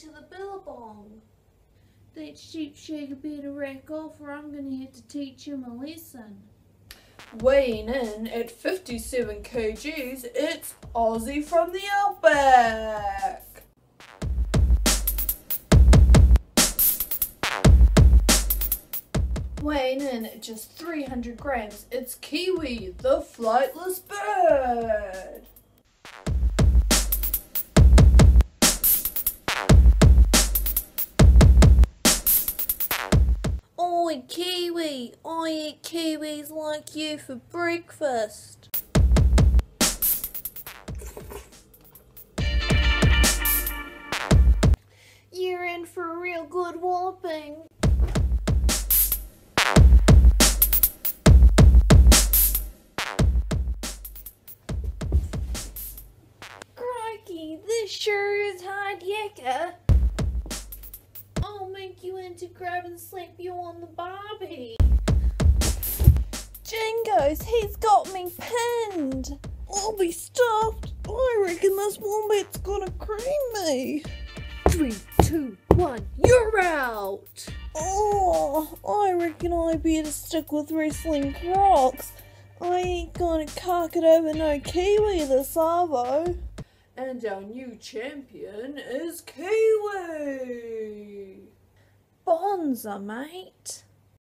to the billabong. That sheepshag better rack off or I'm gonna have to teach him a lesson. Weighing in at 57 kgs, it's Aussie from the Outback. Weighing in at just 300 grams, it's Kiwi, the flightless Oi, Kiwi! I eat kiwis like you for breakfast. You're in for a real good walloping. Crikey, this sure is hard yakka. I'll make you into grab and slap you on the barbie. Jingos, he's got me pinned. I'll be stuffed. I reckon this wombat's gonna cream me. Three, two, one, you're out. Oh, I reckon I better stick with wrestling crocs. I ain't gonna cock it over no kiwi this arvo. And our new champion is Kiwi. Bonza, mate.